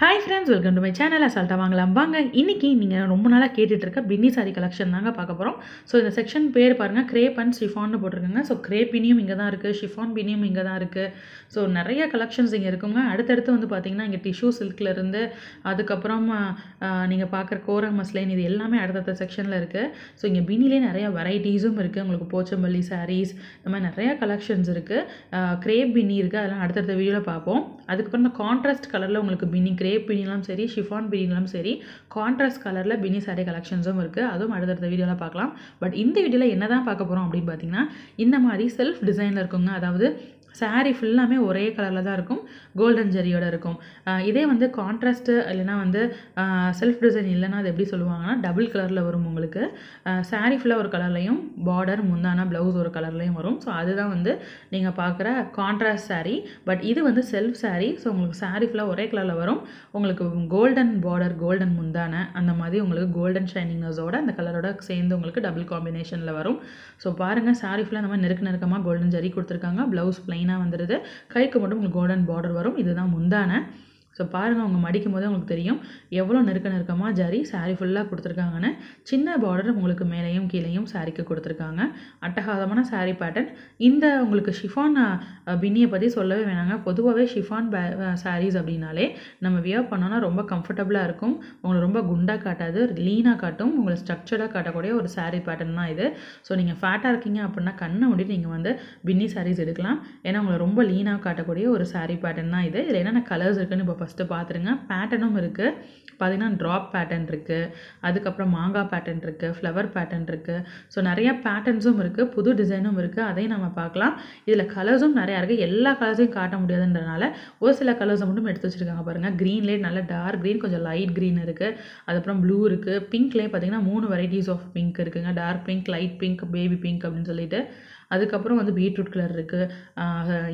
Hi friends welcome to my channel அசால்ட்டாக வாங்கலாம். வாங்க இன்றைக்கி நீங்கள் ரொம்ப நாளாக கேட்டுட்ருக்க பின்னி சாரி கலெக்ஷன் தாங்க பார்க்க போகிறோம் ஸோ இந்த செக்ஷன் பேர் பாருங்கள் க்ரேப் அண்ட் ஷிஃபான்னு போட்டிருக்காங்க. ஸோ கிரேப் பினியும் இங்கே தான் இருக்குது ஷிஃபான் பினியும் இங்கே தான் இருக்குது ஸோ நிறைய கலெக்ஷன்ஸ் இங்கே இருக்குங்க. அடுத்தடுத்து வந்து பார்த்தீங்கன்னா இங்கே டிஷ்யூ சில்க்லேருந்து அதுக்கப்புறம் நீங்கள் பார்க்குற கோரா மஸ்லைன் இது எல்லாமே அடுத்தடுத்த செக்ஷனில் இருக்குது ஸோ இங்கே பினிலே நிறைய வெரைட்டிஸும் இருக்குது உங்களுக்கு போச்சம்பள்ளி சாரீஸ் இந்த மாதிரி நிறையா கலெக்ஷன்ஸ் இருக்குது க்ரேப் பின்னி இருக்குது அதெல்லாம் அடுத்தடுத்த வீடியோவில் பார்ப்போம். அதுக்கப்புறம் இந்த கான்ட்ராஸ்ட் கலரில் உங்களுக்கு பின்னி கிரேப் பினிலும் சரி ஷிஃபான் பினிலும் சரி கான்ட்ராஸ்ட் கலரில் பினி சாரீ கலெக்ஷன்ஸும் இருக்குது அதுவும் அடுத்தடுத்த வீடியோவில் பார்க்கலாம். பட் இந்த வீடியோவில் என்ன தான் பார்க்க போகிறோம் அப்படின்னு பார்த்தீங்கன்னா இந்த மாதிரி செல்ஃப் டிசைனில் இருக்குங்க அதாவது சாரீ ஃபுல்லாமே ஒரே கலரில் தான் இருக்கும். கோல்டன் ஜெரியோட இருக்கும். இதே வந்து கான்ட்ராஸ்ட்டு இல்லைனா வந்து செல்ஃப் டிசைன் இல்லைன்னா அது எப்படி சொல்லுவாங்கன்னா டபுள் கலரில் வரும் உங்களுக்கு. சாரீ ஃபுல்லாக ஒரு கலர்லையும் பார்டர் முந்தான ப்ளவுஸ் ஒரு கலர்லையும் வரும். ஸோ அதுதான் வந்து நீங்கள் பார்க்குற கான்ட்ராஸ்ட் சாரீ பட் இது வந்து செல்ஃப் சாரீ ஸோ உங்களுக்கு சாரீ ஃபுல்லாக ஒரே கலரில் வரும். உங்களுக்கு கோல்டன் பார்டர் கோல்டன் முந்தான அந்த மாதிரி உங்களுக்கு கோல்டன் ஷைனிங்கஸோட அந்த கலரோட சேர்ந்து உங்களுக்கு டபுள் காம்பினேஷனில் வரும். ஸோ பாருங்கள் சாரீ ஃபுல்லாக நம்ம நெருக்க நெருக்கமாக கோல்டன் ஜரி கொடுத்துருக்காங்க. ப்ளவுஸ் ப்ளைனாக வந்துடுது கைக்கு மட்டும் உங்களுக்கு கோல்டன் பார்டர் வரும். இதுதான் முந்தான. ஸோ பாருங்கள் அவங்க மடிக்கும் போது உங்களுக்கு தெரியும். எவ்வளோ நெருக்க நெருக்கமாக ஜரி சாரீ ஃபுல்லாக கொடுத்துருக்காங்கன்னு. சின்ன பார்டர் உங்களுக்கு மேலேயும் கீழேயும் சாரிக்கு கொடுத்துருக்காங்க. அட்டகாசமான சாரீ பேட்டர்ன் இந்த உங்களுக்கு ஷிஃபான் பின்னியை பற்றி சொல்லவே வேணாங்க. பொதுவாகவே ஷிஃபான் பே சாரீஸ் அப்படின்னாலே நம்ம வியர் பண்ணோன்னா ரொம்ப கம்ஃபர்டபுளாக இருக்கும். உங்களை ரொம்ப குண்டாக காட்டாது லீனாக காட்டும். உங்களை ஸ்ட்ரக்சர்டாக காட்டக்கூடிய ஒரு சாரீ பேட்டர்ன் தான் இது. ஸோ நீங்கள் ஃபேட்டாக இருக்கீங்க அப்படின்னா கண்ணை மூடிட்டு நீங்கள் வந்து பின்னி சாரீஸ் எடுக்கலாம். ஏன்னா உங்களை ரொம்ப லீனாக காட்டக்கூடிய ஒரு சாரீ பேட்டர்ன் தான் இது. இதில் என்னென்ன கலர்ஸ் இருக்குன்னு இப்போ ஃபஸ்ட்டு பார்த்துருங்க பேட்டர்னும் இருக்குது பார்த்தீங்கன்னா ட்ராப் பேட்டர்ன் இருக்குது அதுக்கப்புறம் மாங்காய் பேட்டர்ன் இருக்குது ஃப்ளவர் பேட்டர்ன் இருக்குது ஸோ நிறையா பேட்டர்ன்ஸும் இருக்குது புது டிசைனும் இருக்குது அதையும் நம்ம பார்க்கலாம். இதில் கலர்ஸும் நிறையா இருக்குது எல்லா கலர்ஸையும் காட்ட முடியாதுன்றனால ஒரு சில கலர்ஸை மட்டும் எடுத்து வச்சுருக்காங்க பாருங்கள் க்ரீன்லேயே நல்லா டார்க் க்ரீன் கொஞ்சம் லைட் க்ரீன் இருக்குது அதுக்கப்புறம் ப்ளூ இருக்குது பிங்க்லேயே பார்த்தீங்கன்னா மூணு வெரைட்டிஸ் ஆஃப் பிங்க் இருக்குதுங்க dark pink light pink baby pink அப்படின்னு சொல்லிட்டு. அதுக்கப்புறம் வந்து பீட்ரூட் கலர் இருக்குது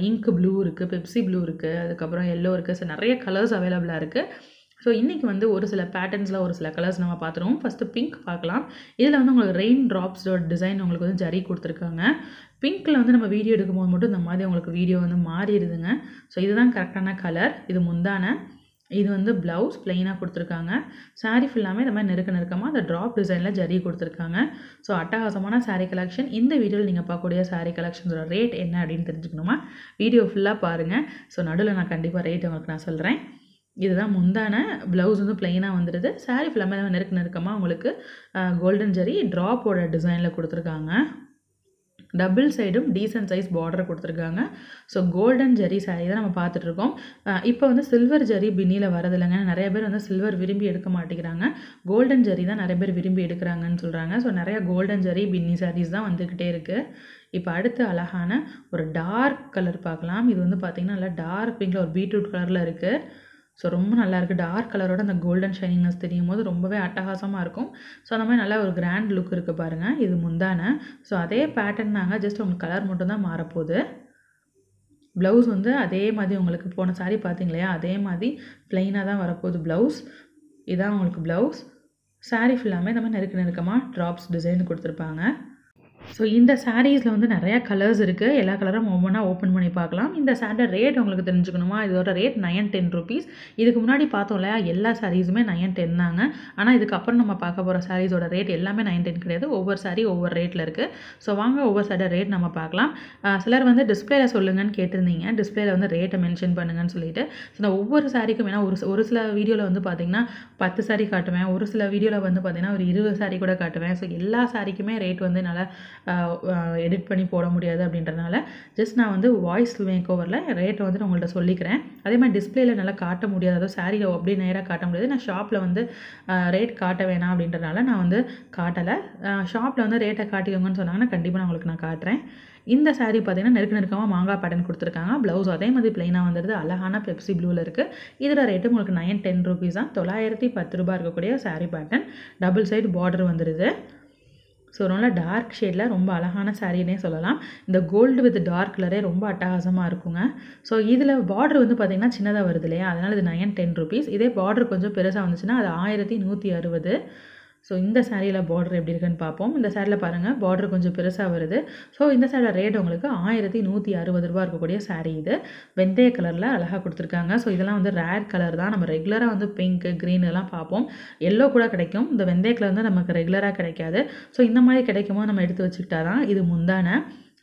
இங்க் ப்ளூ இருக்குது பெப்சி ப்ளூ இருக்குது அதுக்கப்புறம் எல்லோ இருக்குது ஸோ நிறைய கலர்ஸ் அவைலபிளாக இருக்குது ஸோ இன்றைக்கி வந்து ஒரு சில பேட்டர்ன்ஸில் ஒரு சில கலர்ஸ் நம்ம பார்த்துருவோம். ஃபஸ்ட்டு பிங்க் பார்க்கலாம். இதில் வந்து உங்களுக்கு ரெயின் ட்ராப்ஸோட டிசைன் உங்களுக்கு வந்து ஜரி கொடுத்துருக்காங்க. பிங்க்கில் வந்து நம்ம வீடியோ எடுக்கும்போது மட்டும் இந்த மாதிரி உங்களுக்கு வீடியோ வந்து மாறிடுதுங்க. ஸோ இதுதான் கரெக்டான கலர் இது முந்தான. இது வந்து ப்ளவுஸ் ப்ளெயினாக கொடுத்துருக்காங்க. சாரீ ஃபுல்லாமே இந்த மாதிரி நெருக்க நெருக்கமாக அந்த ட்ராப் டிசைனில் ஜரி கொடுத்துருக்காங்க. ஸோ அட்டகாசமான சாரீ கலெக்ஷன் இந்த வீடியோவில் நீங்கள் பார்க்கக்கூடிய சாரீ கலெக்ஷன்ஸோட ரேட் என்ன அப்படின்னு தெரிஞ்சுக்கணுமா? வீடியோ ஃபுல்லாக பாருங்கள் ஸோ நடுவில் நான் கண்டிப்பாக ரேட் உங்களுக்கு நான் சொல்கிறேன் இதுதான் முந்தான ப்ளவுஸ் வந்து ப்ளெயினாக வந்துடுது சாரீ ஃபுல்லாமே நெருக்க நெருக்கமாக உங்களுக்கு கோல்டன் ஜரி ட்ராப்போட டிசைனில் கொடுத்துருக்காங்க. டபுள் சைடும் டீசன்ட் சைஸ் பார்டர் கொடுத்துருக்காங்க. ஸோ கோல்டன் ஜெரி சாரீ தான் நம்ம பார்த்துட்ருக்கோம். இப்போ வந்து சில்வர் ஜெரி பின்னியில் வரதில்லைங்க. நிறைய பேர் வந்து சில்வர் விரும்பி எடுக்க மாட்டேங்கிறாங்க. கோல்டன் ஜெரி தான் நிறைய பேர் விரும்பி எடுக்கிறாங்கன்னு சொல்கிறாங்க ஸோ நிறைய கோல்டன் ஜெரி பின்னி சாரீஸ் தான் வந்துக்கிட்டே இருக்குது இப்போ அடுத்து அழகான ஒரு டார்க் கலர் பார்க்கலாம். இது வந்து பார்த்திங்கன்னா நல்லா டார்க் பிங்கில் ஒரு பீட்ரூட் கலரில் இருக்குது ஸோ ரொம்ப நல்லாயிருக்கு. டார்க் கலரோட அந்த கோல்டன் ஷைனிங்னஸ் தெரியும் போது ரொம்பவே அட்டகாசமாக இருக்கும். ஸோ அந்த மாதிரி நல்லா ஒரு கிராண்ட் லுக் இருக்குது பாருங்கள் இது முந்தான. ஸோ அதே பேட்டர்ன் நாங்கள் ஜஸ்ட் உங்களுக்கு கலர் மட்டும்தான் மாறப்போகுது. ப்ளவுஸ் வந்து அதே மாதிரி உங்களுக்கு போன சாரி பார்த்தீங்களா அதே மாதிரி ப்ளைனாக தான் வரப்போகுது ப்ளவுஸ் இதான் உங்களுக்கு ப்ளவுஸ் சாரீ ஃபுல்லாமே இந்த மாதிரி நெருக்க நெருக்கமாக ட்ராப்ஸ் டிசைன் கொடுத்துருப்பாங்க. ஸோ இந்த சாரீஸில் வந்து நிறையா கலர்ஸ் இருக்குது எல்லா கலரும் ஒவ்வொன்றா ஓப்பன் பண்ணி பார்க்கலாம். இந்த சாரீ ரேட் உங்களுக்கு தெரிஞ்சுக்கணுமா? இதோட ரேட் நயன் டென் ருபீஸ் இதுக்கு முன்னாடி பார்த்தோம் இல்லையா? எல்லா சாரீஸுமே நயன் டென் தாங்க. ஆனால் இதுக்கப்புறம் நம்ம பார்க்க போகிற சாரீஸோட ரேட் எல்லாமே நயன் டென் கிடையாது. ஒவ்வொரு சாரீ ஒவ்வொரு ரேட்டில் இருக்குது ஸோ வாங்க ஒவ்வொரு சாரி ரேட் நம்ம பார்க்கலாம். சிலர் வந்து டிஸ்பிளேல சொல்லுங்கன்னு கேட்டிருந்தீங்க. டிஸ்பிளேல வந்து ரேட்டை மென்ஷன் பண்ணுங்கன்னு சொல்லிட்டு. ஸோ நான் ஒவ்வொரு சாரிக்கும் ஏன்னா ஒரு ஒரு சில வீடியோவில் வந்து பார்த்தீங்கன்னா பத்து சாரீ காட்டுவேன். ஒரு சில வீடியோவில் வந்து பார்த்தீங்கன்னா ஒரு இருபது சாரீ கூட காட்டுவேன். ஸோ எல்லா சாரிக்குமே ரேட் வந்து நல்லா எடிட் பண்ணி போட முடியாது அப்படின்றனால ஜஸ்ட் நான் வந்து வாய்ஸ் மேக் ஓவரில் ரேட்டை வந்து நான் உங்கள்கிட்ட சொல்லிக்கிறேன். அதே மாதிரி டிஸ்பிளேல நல்லா காட்ட முடியாது. அதோ சாரியில் அப்படியே நேராக காட்ட முடியாது. நான் ஷாப்பில் வந்து ரேட் காட்ட வேணாம் அப்படின்றனால நான் வந்து காட்டலை. ஷாப்பில் வந்து ரேட்டை காட்டிக்கோங்கன்னு சொன்னாங்கன்னா கண்டிப்பாக நான் உங்களுக்கு நான் காட்டுறேன். இந்த சாரீ பார்த்தீங்கன்னா நெருக்க நெருக்கமாக மாங்காய் பேட்டர்ன் கொடுத்துருக்காங்க. ப்ளவுஸ் அதே மாதிரி ப்ளைனாக வந்துடுது அழகான பெப்சி ப்ளூவில் இருக்குது இதோட ரேட்டு உங்களுக்கு நைன் டென் ருபீஸ் தான். தொள்ளாயிரத்தி பத்து ரூபா இருக்கக்கூடிய sari pattern double side border வந்துடுது ஸோ அதனால் டார்க் ஷேடில் ரொம்ப அழகான சாரீனே சொல்லலாம். இந்த கோல்டு வித் டார்க் கலரே ரொம்ப அட்டகாசமாக இருக்குங்க. ஸோ இதில் பார்டர் வந்து பார்த்திங்கன்னா சின்னதாக வருது இல்லையா? அதனால் இது நயன் டென் ருபீஸ் இதே பார்டர் கொஞ்சம் பெருசாக வந்துச்சுன்னா அது ஆயிரத்தி நூற்றி அறுபது. ஸோ இந்த சாரியில் பார்டர் எப்படி இருக்குன்னு பார்ப்போம். இந்த சாரியில் பாருங்கள் பார்டர் கொஞ்சம் பெருசாக வருது. ஸோ இந்த சாரியில் ரேட் உங்களுக்கு ஆயிரத்தி நூற்றி அறுபது ரூபா இருக்கக்கூடிய சாரீ இது. வெந்தய கலரில் அழகாக கொடுத்துருக்காங்க. ஸோ இதெல்லாம் வந்து ரேர் கலர் தான். நம்ம ரெகுலராக வந்து பிங்க் க்ரீன் எல்லாம் பார்ப்போம். எல்லோ கூட கிடைக்கும். இந்த வெந்தய கலர் வந்து நமக்கு ரெகுலராக கிடைக்காது. ஸோ இந்த மாதிரி கிடைக்கும்போது நம்ம எடுத்து வச்சுக்கிட்டா தான் இது முந்தான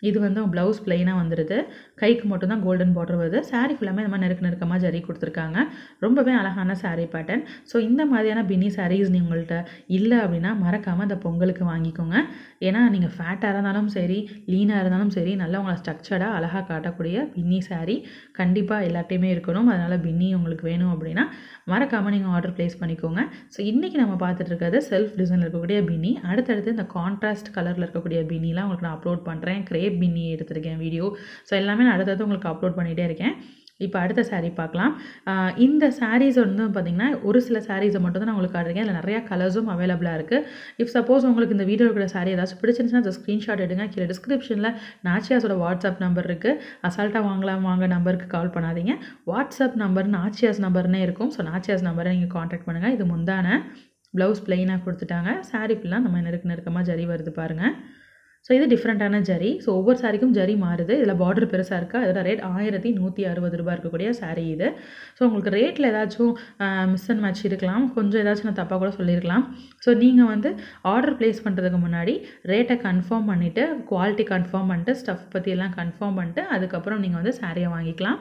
இது வந்து ப்ளவுஸ் பிளெயினாக வந்துடுது கைக்கு மட்டும்தான் கோல்டன் பார்டர் வருது. சாரீ ஃபுல்லாமே இந்த மாதிரி நெருக்க நெருக்கமாக ஜரி கொடுத்துருக்காங்க. ரொம்பவே அழகான சாரீ பேட்டர்ன் ஸோ இந்த மாதிரியான பின்னி சாரீஸ் உங்கள்கிட்ட இல்லை அப்படின்னா மறக்காமல் இந்த பொங்கலுக்கு வாங்கிக்கோங்க. ஏன்னா நீங்கள் ஃபேட்டாக இருந்தாலும் சரி லீனாக இருந்தாலும் சரி நல்லா உங்களை ஸ்ட்ரக்சர்டாக அழகாக காட்டக்கூடிய பின்னி சாரீ கண்டிப்பாக எல்லாத்தையுமே இருக்கணும். அதனால் பின்னி உங்களுக்கு வேணும் அப்படின்னா மறக்காமல் நீங்கள் ஆர்டர் ப்ளேஸ் பண்ணிக்கோங்க. ஸோ இன்றைக்கி நம்ம பார்த்துட்டு இருக்கிறது செல்ஃப் டிசைனில் இருக்கக்கூடிய பின்னி அடுத்தடுத்து இந்த கான்ட்ராஸ்ட் கலரில் இருக்கக்கூடிய பின்னிலாம் உங்களுக்கு நான் அப்லோட் பண்ணுறேன் கிரேப் பின்னி எடுத்திருக்கேன் வீடியோ ஸோ எல்லாமே நான் அடுத்தது உங்களுக்கு அப்லோட் பண்ணிகிட்டே இருக்கேன். இப்போ அடுத்த சாரீ பார்க்கலாம். இந்த சாரீஸ் வந்து பார்த்திங்கன்னா ஒரு சில சாரீஸை மட்டும் தான் நான் உங்களுக்கு காட்டுறேன் அதில் நிறையா கலர்ஸும் அவைலபிளாக இருக்குது இஃப் சப்போஸ் உங்களுக்கு இந்த வீடியோ இருக்கிற சாரீ ஏதாச்சும் பிடிச்சிருந்துச்சுன்னா அந்த ஸ்க்ரீன்ஷாட் எடுங்க. கீழே டிஸ்கிரிப்ஷனில் நாச்சியாஸோட வாட்ஸ்அப் நம்பர் இருக்குது அசால்ட்டாக வாங்கலாம் வாங்க நம்பருக்கு கால் பண்ணாதீங்க. வாட்ஸ்அப் நம்பர் நாச்சியாஸ் நம்பர்னே இருக்கும். ஸோ நாச்சியாஸ் நம்பரை நீங்கள் காண்டாக்ட் பண்ணுங்கள் இது முந்தான ப்ளவுஸ் ப்ளெயினாக கொடுத்துட்டாங்க. சாரீ ஃபுல்லாக நம்ம நெருக்க நெருக்கமாக ஜரி வருது பாருங்கள் ஸோ இது டிஃப்ரெண்ட்டான ஜரி. ஸோ ஒவ்வொரு சாரிக்கும் ஜரி மாறுது. இதில் பார்டர் பெருசாக இருக்கா? அதோட ரேட் ஆயிரத்தி நூற்றி அறுபது ரூபாய் இருக்கக்கூடிய saree இது. ஸோ உங்களுக்கு ரேட்டில் ஏதாச்சும் மிஸ் அண்ட் மேட்ச் இருக்கலாம். கொஞ்சம் ஏதாச்சும் நான் தப்பாக கூட சொல்லியிருக்கலாம் ஸோ நீங்கள் வந்து ஆர்டர் ப்ளேஸ் பண்ணுறதுக்கு முன்னாடி ரேட்டை கன்ஃபார்ம் பண்ணிவிட்டு குவாலிட்டி கன்ஃபார்ம் பண்ணிட்டு ஸ்டஃப் பற்றியெல்லாம் கன்ஃபார்ம் பண்ணிட்டு அதுக்கப்புறம் நீங்கள் வந்து சாரியை வாங்கிக்கலாம்.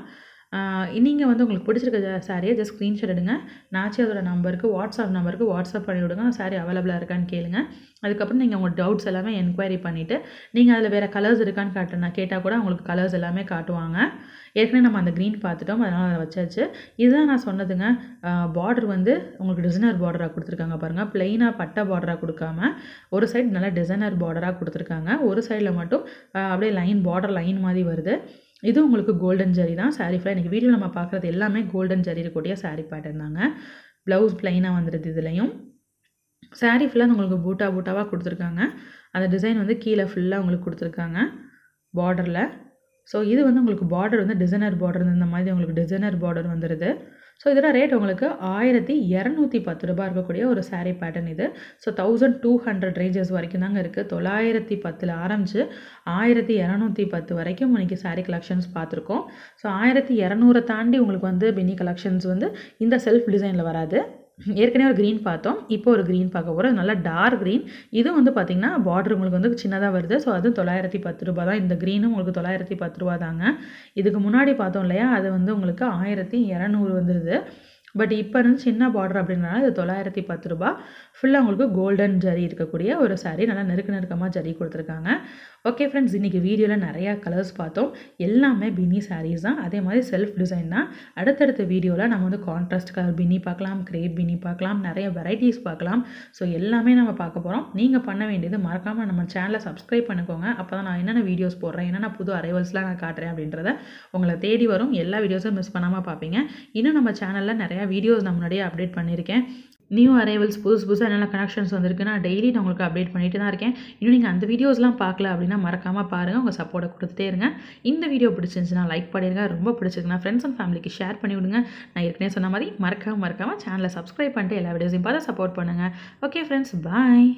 நீங்கள் வந்து உங்களுக்கு பிடிச்சிருக்க சாரியை ஜஸ்ட் ஸ்க்ரீன்ஷாட் எடுங்க. நாச்சி அதோட நம்பருக்கு வாட்ஸ்அப் நம்பருக்கு வாட்ஸ்அப் பண்ணி விடுங்க. சாரி அவைலபிளாக இருக்கான்னு கேளுங்க. அதுக்கப்புறம் நீங்கள் உங்கள் டவுட்ஸ் எல்லாமே என்கொயரி பண்ணிவிட்டு நீங்கள் அதில் வேறு கலர்ஸ் இருக்கான்னு காட்டுனா கேட்டால் கூட உங்களுக்கு கலர்ஸ் எல்லாமே காட்டுவாங்க. ஏற்கனவே நம்ம அந்த க்ரீன் பார்த்துட்டோம் அதனால் அதை வச்சாச்சு. இதுதான் நான் சொன்னதுங்க. பார்டர் வந்து உங்களுக்கு டிசைனர் பார்டராக கொடுத்துருக்காங்க பாருங்கள் ப்ளெயினாக பட்டை பார்டராக கொடுக்காம ஒரு சைடு நல்லா டிசைனர் பார்டராக கொடுத்துருக்காங்க. ஒரு சைடில் மட்டும் அப்படியே லைன் பார்டர் லைன் மாதிரி வருது. இது உங்களுக்கு கோல்டன் ஜரி தான். சாரீ ஃபுல்லாக எனக்கு வீடியோ நம்ம பார்க்குறது எல்லாமே கோல்டன் ஜரி இருக்கக்கூடிய saree பேட்டர்ன் தாங்க. ப்ளவுஸ் ப்ளைனாக வந்துடுது இதுலேயும். Saree ஃபுல்லாக உங்களுக்கு பூட்டா பூட்டாவாக கொடுத்துருக்காங்க. அந்த டிசைன் வந்து கீழே ஃபுல்லாக உங்களுக்கு கொடுத்துருக்காங்க. பார்டரில் ஸோ இது வந்து உங்களுக்கு பார்டர் வந்து டிசைனர் பார்டர் இந்த மாதிரி உங்களுக்கு டிசைனர் பார்டர் வந்துடுது ஸோ இதோட ரேட் உங்களுக்கு ஆயிரத்தி இரநூத்தி பத்து ரூபாய் இருக்கக்கூடிய ஒரு சாரீ பேட்டர்ன் இது. So thousand two hundred ranges வரைக்கும் தாங்க இருக்குது தொள்ளாயிரத்தி பத்தில் ஆரம்பித்து ஆயிரத்தி இரநூத்தி பத்து வரைக்கும் இன்றைக்கி சாரீ கலெக்ஷன்ஸ் பார்த்துருக்கோம். ஸோ ஆயிரத்தி இரநூறை தாண்டி உங்களுக்கு வந்து பின்னி கலெக்ஷன்ஸ் வந்து இந்த செல்ஃப் டிசைனில் வராது. ஏற்கனவே ஒரு க்ரீன் பார்த்தோம். இப்போ ஒரு க்ரீன் பார்க்க போகிறோம் நல்லா டார்க் க்ரீன் இது வந்து பார்த்திங்கன்னா பார்டர் உங்களுக்கு வந்து சின்னதாக வருது. ஸோ அது தொள்ளாயிரத்தி பத்து ரூபா தான். இந்த க்ரீனும் உங்களுக்கு தொள்ளாயிரத்தி பத்து ரூபா தாங்க. இதுக்கு முன்னாடி பார்த்தோம் இல்லையா? அது வந்து உங்களுக்கு ஆயிரத்தி இரநூறு வந்துடுது பட் இப்போ வந்து சின்ன பார்டர் அப்படின்றனால இது தொள்ளாயிரத்தி பத்து ரூபா ஃபுல்லாக உங்களுக்கு கோல்டன் ஜரி இருக்கக்கூடிய ஒரு சாரீ நல்லா நெருக்க நெருக்கமாக ஜரி கொடுத்துருக்காங்க. ஓகே ஃப்ரெண்ட்ஸ் இன்றைக்கி வீடியோவில் நிறையா கலர்ஸ் பார்த்தோம். எல்லாமே பின்னி சாரீஸ் தான். அதே மாதிரி செல்ஃப் டிசைன் தான். அடுத்தடுத்த வீடியோவில் நம்ம வந்து கான்ட்ராஸ்ட் கலர் பின்னி பார்க்கலாம் கிரேப் பின்னி பார்க்கலாம் நிறைய வெரைட்டிஸ் பார்க்கலாம். ஸோ எல்லாமே நம்ம பார்க்க போகிறோம் நீங்கள் பண்ண வேண்டியது மறக்காமல் நம்ம சேனலை சப்ஸ்கிரைப் பண்ணிக்கோங்க. அப்போ தான் நான் என்னென்ன வீடியோஸ் போடுறேன் என்னென்ன புது அரைவல்ஸ்லாம் நான் காட்டுறேன் அப்படின்றத உங்களை தேடி வரும். எல்லா வீடியோஸும் மிஸ் பண்ணாமல் பார்ப்பீங்க. இன்னும் நம்ம சேனலில் நிறையா வீடியோஸ் நான் முன்னாடியே அப்டேட் பண்ணியிருக்கேன். நியூ அரைவல்ஸ் புதுசு புதுசாக என்னென்ன கனெக்ஷன்ஸ் வந்திருக்கு நான் டெய்லி நான் உங்களுக்கு அப்டேட் பண்ணிட்டு தான் இருக்கேன். இன்னும் நீங்கள் அந்த வீடியோஸ்லாம் பார்க்கல அப்படின்னா மறக்காமல் பாருங்கள் உங்கள் சப்போர்ட்டை கொடுத்துட்டே இருங்க. இந்த வீடியோ பிடிச்சிருந்துச்சுன்னா லைக் பண்ணிடுங்க ரொம்ப பிடிச்சிருக்குன்னா ஃப்ரெண்ட்ஸ் அண்ட் ஃபேமிலிக்கு ஷேர் பண்ணி விடுங்க. நான் ஏற்கனவே சொன்ன மாதிரி மறக்காமல் மறக்காமல் சேனலை சப்ஸ்கிரைப் பண்ணிட்டு எல்லா வீடியோஸையும் பார்த்து சப்போர்ட் பண்ணுங்கள் ஓகே ஃப்ரெண்ட்ஸ் பாய்